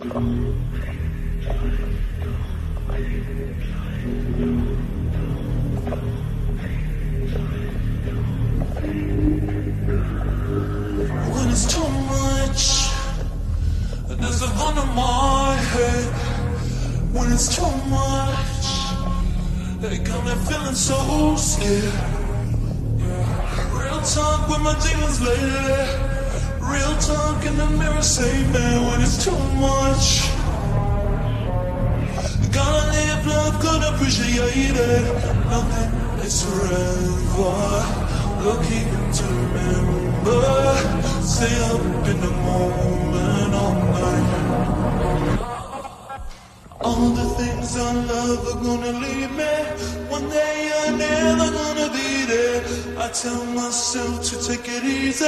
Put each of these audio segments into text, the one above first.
When it's too much, there's a gun in my head. When it's too much, they got me feeling so scared. Real talk with my demons lately. Real talk in the mirror say, man, when it's too much. Nothing forever. To remember. Stay up in the moment all night. All the things I gonna leave me. One day never gonna be there. I tell myself to take it easy.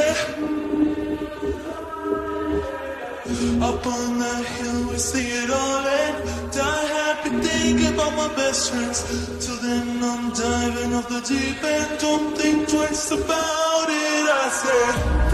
Up on that hill, we see it all end. Die thinking about my best friends. Till then, I'm diving off the deep end. Don't think twice about it, I said.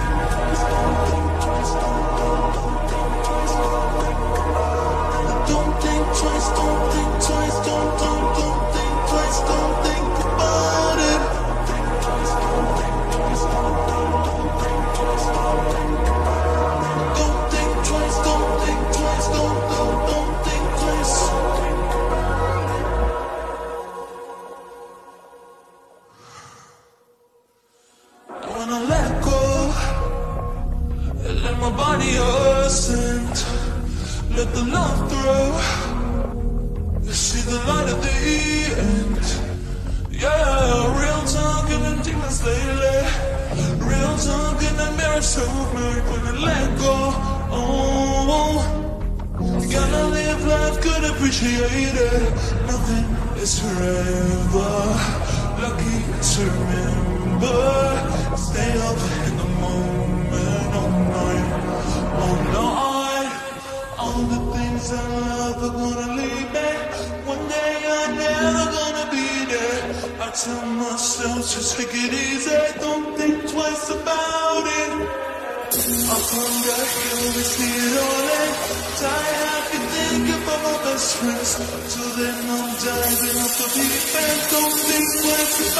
Let the love through. You see the light at the end. Yeah, real talking and demons lately. Real talk in the mirror so hurt when I let go. Oh, you gotta live life, good appreciate it. Nothing is forever. Lucky to remember. Stay up in the moment Are gonna leave me. One day I'm never gonna be there. I tell myself to take it easy. Don't think twice about it. Up on the hill, we see it all end. Die happy, think about my best friends. Till then, I'm diving off the deep end. Don't think twice about it.